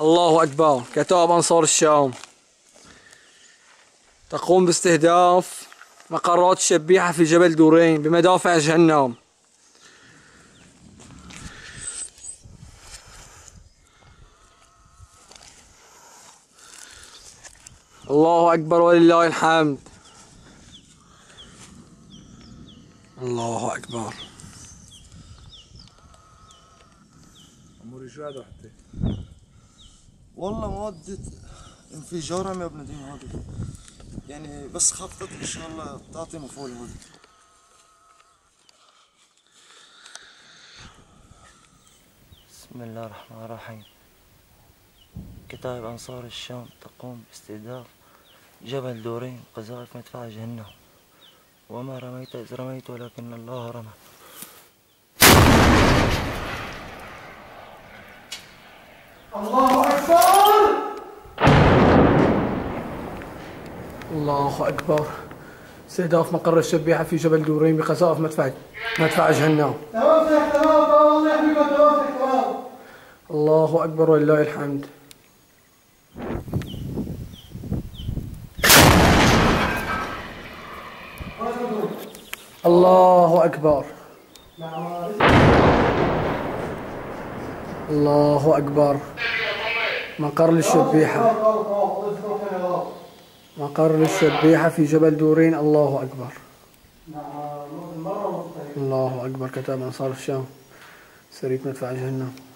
الله أكبر. كتائب أنصار الشام. تقوم باستهداف مقرات الشبيحة في جبل دورين بمدافع جهنم. الله أكبر ولله الحمد. الله أكبر. اموري شو هذا حتى. والله مادة انفجارهم يا ابن دين هذا يعني بس خطط إن شاء الله تعطي مفعول هذا بسم الله الرحمن الرحيم. كتائب أنصار الشام تقوم باستهداف جبل دورين قذائف مدفع جهنم. وما رميت إذ رميت ولكن الله رمى. الله أكبر. استهداف مقر الشبيحة في جبل دورين بقذائف مدفع مدفع جهنم. الله الله أكبر ولله الحمد. الله أكبر. الله أكبر. مقر للشبيحة مقر للشبيحة في جبل دورين. الله أكبر. الله أكبر. كتاب أنصار الشام. سرية مدفع جهنم.